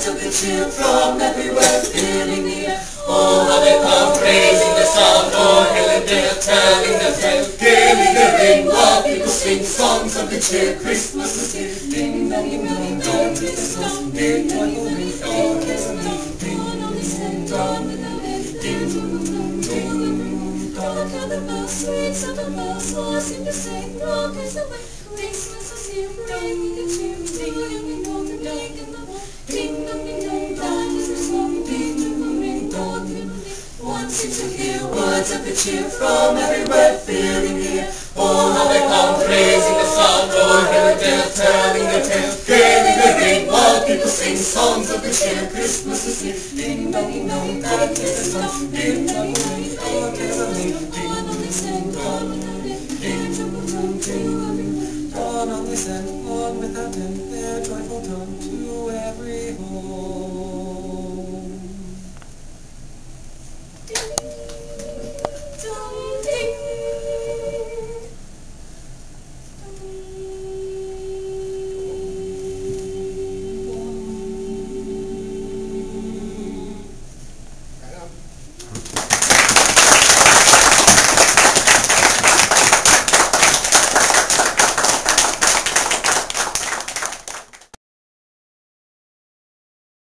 words of good from everywhere, filling the air. Oh, how they come praising the sound, hill and dale, telling the tale. Gaily they ring, while people sing songs of the cheer. Christmas is here. Ding dong, ding dong, dong, ding dong, ding dong, ding dong, ding dong, ding dong, ding dong, ding dong. Other bells, sweet seven bells, all seem to sing, rock is the way. Christmas is here, ringing lights and the cheer from everywhere filling the air, Oh, how they come praising the sound, oh, the tale, telling the tale, gaining the ring, while people sing songs of the cheer. Christmas is here, ding dong, ding dong, that is the song, ding dong, ding dong, ding dong, ding dong, ding dong, ding dong, on this and on without end, their joyful dawn to every home. Thank you.